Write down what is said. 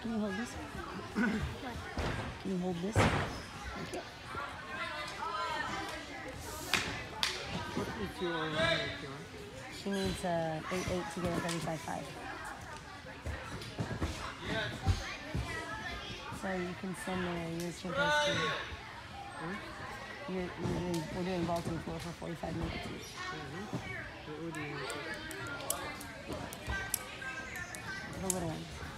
Can you hold this? Can you hold this? Thank you. She needs a 8 8 to get a 35 5. So you can send the US Champions to. Huh? You're, you're doing, we're doing vaulting floor for 45 minutes each. Mm Mhm. The little one.